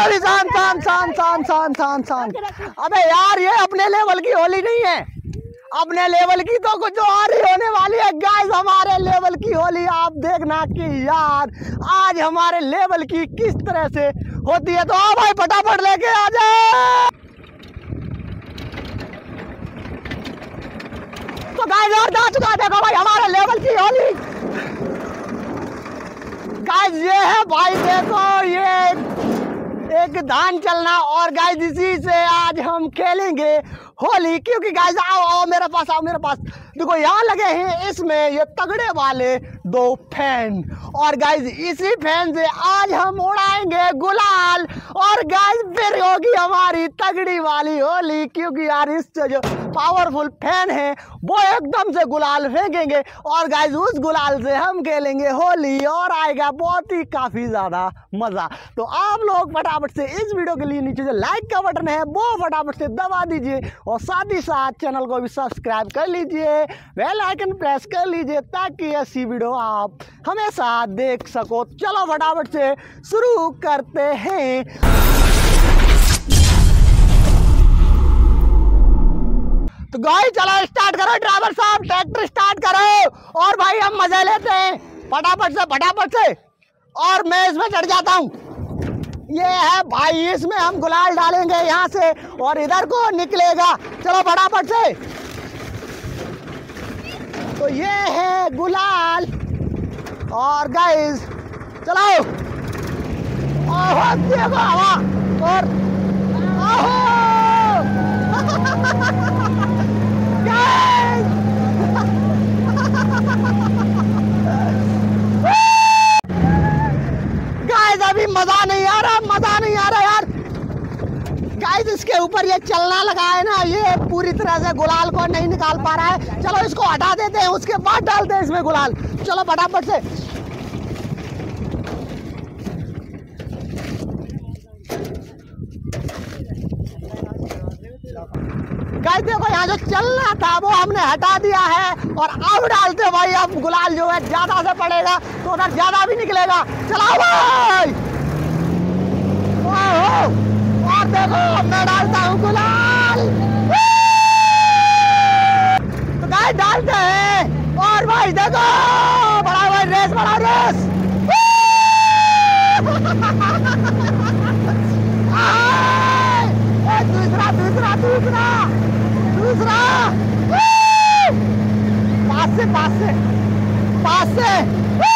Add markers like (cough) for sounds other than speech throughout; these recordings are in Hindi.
शांत शांत अबे यार, ये अपने लेवल की होली नहीं है। अपने लेवल की तो कुछ और ही होने वाली है। गाइस हमारे लेवल की होली आप देखना कि यार, आज हमारे लेवल की किस तरह से होती है। तो आओ भाई, फटाफट लेके आ जाओ। तो गाइस और जा चुका देखो भाई, हमारे लेवल की होली। गाइस ये है भाई, देखो, ये एक धान चलना और गाइस इसी से आज हम खेलेंगे होली। क्योंकि गाइस आओ आओ, मेरे पास, आओ, मेरे पास। देखो, यहाँ लगे हैं इसमें ये तगड़े वाले दो फ़ैन और गाइस इसी फ़ैन से आज हम उड़ाएँगे गुलाल। और गाइस फिर होगी हमारी तगड़ी वाली होली। क्योंकि यार इससे जो पावरफुल फ़ैन है, वो एकदम से गुलाल फेंकेंगे। और गाइज़ उस गुलाल से हम खेलेंगे होली और आएगा बहुत ही काफ़ी ज़्यादा मज़ा। तो आप लोग फटाफट से इस वीडियो के लिए नीचे जो लाइक का बटन है, वो फटाफट से दबा दीजिए। और साथ ही साथ चैनल को भी सब्सक्राइब कर लीजिए बेल आइकन प्रेस कर लीजिए, ताकि ऐसी वीडियो आप हमेशा देख सको। चलो फटाफट से शुरू करते हैं। तो गाड़ी चलो स्टार्ट करो ड्राइवर साहब ट्रैक्टर स्टार्ट करो। और भाई, हम मज़े लेते हैं। फटाफट से फटाफट से। और मैं इसमें चढ़ जाता हूँ। ये है भाई, इसमें हम गुलाल डालेंगे यहाँ से, और इधर को निकलेगा। चलो, फटाफट से। तो ये है गुलाल। और गाइस चलो ओहो देखो हवा। और ओहो (laughs) गाइस गाइस अभी मज़ा नहीं आ रहा मज़ा नहीं आ रहा यार गाइस इसके ऊपर ये चलना लगा है ना ये पूरी तरह से गुलाल को नहीं निकाल पा रहा है। चलो इसको हटा देते हैं उसके बाद डालते हैं इसमें गुलाल। चलो फटाफट से। गाइस देखो यहाँ जो चलना था वो हमने हटा दिया है। और अब डालते भाई अब गुलाल जो है ज़्यादा से पड़ेगा तो उधर ज़्यादा भी निकलेगा। चलाओ भाई! ओहो, और देखो मैं डालता हूँ गुलाल। तो गाइस डालते हैं। और भाई, देखो, बड़ा भाई रेस बड़ा रेस दूसरा दूसरा दूसरा दूसरा। पास से पास से पास से।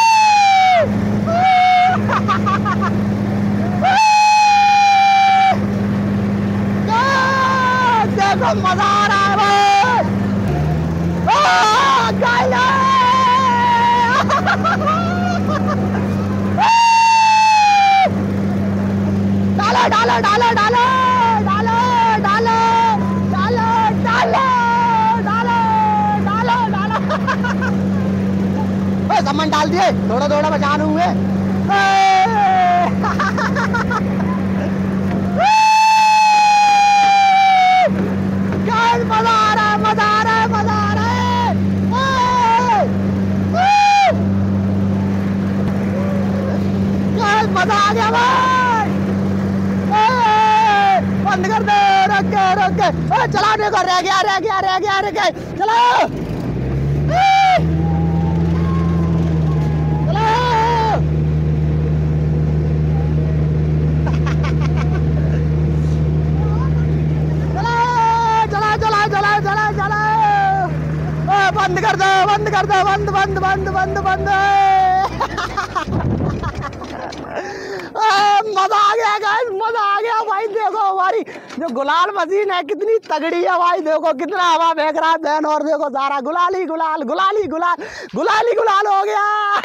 देखो मज़ा आ रहा है भाई डालो डालो डालो डालो डालो डालो डालो डालो डालो डालो दिए। थोड़ा थोड़ा बचा हुए (laughs) (laughs) मज़ा आ गया भाई। बंद कर दे रख के रख के। ए, चलाने को रह गया रह गया रह गया रह गया चलो। चला। चला चला चला चला बंद कर दो बंद कर दो बंद बंद बंद बंद बंद। मज़ा आ गया गाइस मज़ा आ गया भाई, देखो हमारी जो गुलाल मशीन है, कितनी तगड़ी है भाई, देखो कितना हवा फेंक रहा है, बहन, और देखो सारा गुलाल गुलाल गुलाल गुलाल गुलाल गुलाल हो गया। (laughs)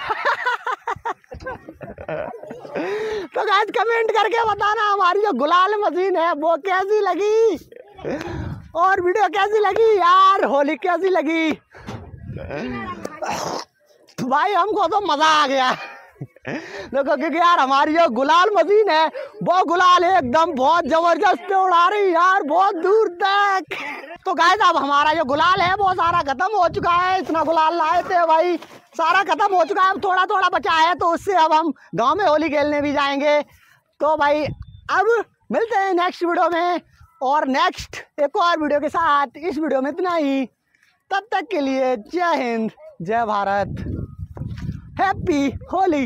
तो गाइस कमेंट करके बताना हमारी जो गुलाल मशीन है, वो कैसी लगी? और वीडियो कैसी लगी? यार, होली कैसी लगी? भाई, हमको तो मज़ा आ गया। देखो क्योंकि यार, हमारी जो गुलाल मशीन है। वो गुलाल एकदम बहुत ज़बरदस्त उड़ा रही यार, बहुत दूर तक। तो गाइस अब हमारा जो गुलाल है, वो सारा खत्म हो चुका है। इतना गुलाल लाए थे भाई, सारा खत्म हो चुका है। अब थोड़ा थोड़ा बचा है तो उससे अब हम गाँव में होली खेलने भी जाएँगे। तो भाई, अब मिलते हैं नेक्स्ट वीडियो में। और नेक्स्ट एक और वीडियो के साथ, इस वीडियो में इतना ही। तब तक के लिए जय हिंद, जय भारत। हैप्पी होली